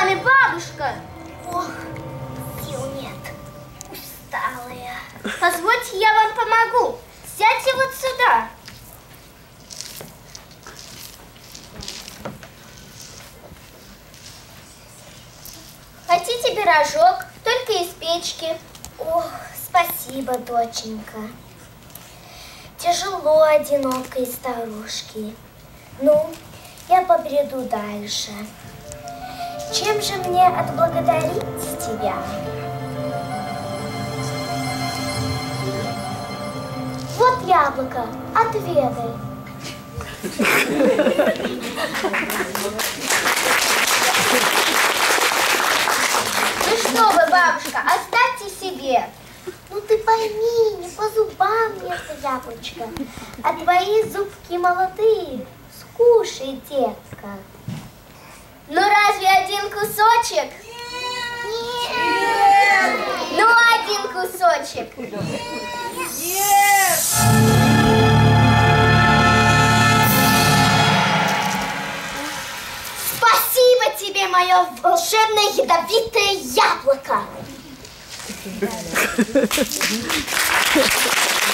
вами, бабушка? Ох, сил нет. Усталая. Позвольте, я вам помогу. Сядьте вот сюда. Хотите пирожок? Только из печки. Ох, спасибо, доченька. Тяжело одинокой старушке. Ну, я побреду дальше. Чем же мне отблагодарить тебя? Вот яблоко, отведай. Ну что вы, бабушка, оставьте себе. Ну ты пойми, не по зубам мне это яблочко, а твои зубки молодые. Скушай, детка. Кусочек? Нет. Ну один кусочек. Спасибо тебе, мое волшебное ядовитое яблоко.